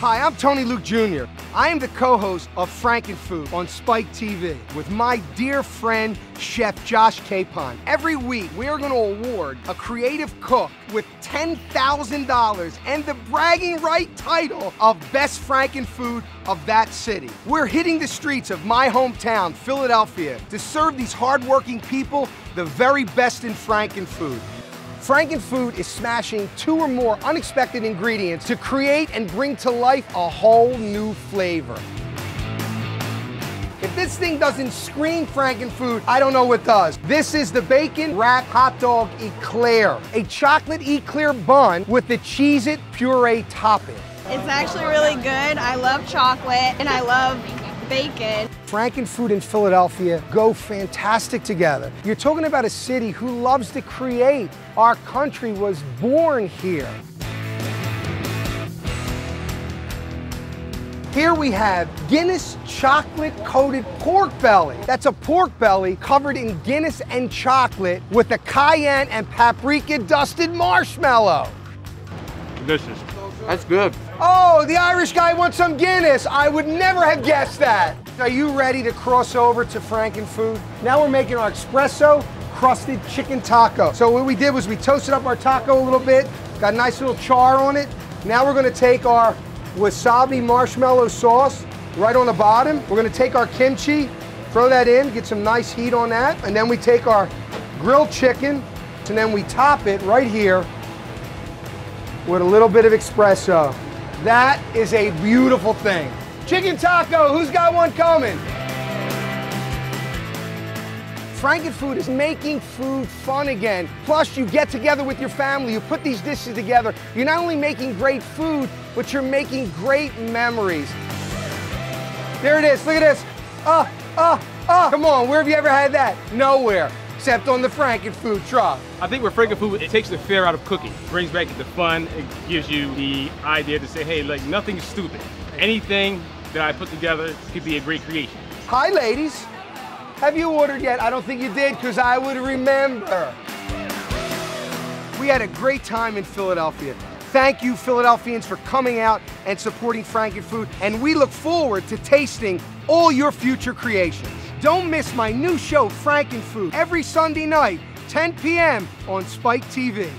Hi, I'm Tony Luke Jr. I am the co-host of Frankenfood on Spike TV with my dear friend, Chef Josh Capon. Every week, we are going to award a creative cook with $10,000 and the bragging right title of Best Frankenfood of that city. We're hitting the streets of my hometown, Philadelphia, to serve these hardworking people the very best in Frankenfood. Frankenfood is smashing two or more unexpected ingredients to create and bring to life a whole new flavor. If this thing doesn't scream Frankenfood, I don't know what does. This is the bacon wrap hot dog eclair, a chocolate eclair bun with the Cheez-It puree topping. It's actually really good. I love chocolate and I love bacon. Frankenfood in Philadelphia go fantastic together. You're talking about a city who loves to create. Our country was born here. Here we have Guinness chocolate coated pork belly. That's a pork belly covered in Guinness and chocolate with a cayenne and paprika dusted marshmallow. Delicious. That's good. Oh, the Irish guy wants some Guinness. I would never have guessed that. Are you ready to cross over to Frankenfood? Now we're making our espresso crusted chicken taco. So what we did was we toasted up our taco a little bit, got a nice little char on it. Now we're gonna take our wasabi marshmallow sauce right on the bottom. We're gonna take our kimchi, throw that in, get some nice heat on that, and then we take our grilled chicken, and then we top it right here with a little bit of espresso. That is a beautiful thing. Chicken taco, who's got one coming? Frankenfood is making food fun again. Plus, you get together with your family, you put these dishes together. You're not only making great food, but you're making great memories. There it is, look at this. Oh, oh, oh. Come on, where have you ever had that? Nowhere, except on the Frankenfood truck. I think with Frankenfood, it takes the fear out of cooking. brings back the fun. It gives you the idea to say, hey, like nothing is stupid. Anything that I put together could be a great creation. Hi, ladies. Have you ordered yet? I don't think you did because I would remember. We had a great time in Philadelphia. Thank you, Philadelphians, for coming out and supporting Frankenfood, and we look forward to tasting all your future creations. Don't miss my new show, Frankenfood, every Sunday night, 10 p.m. on Spike TV.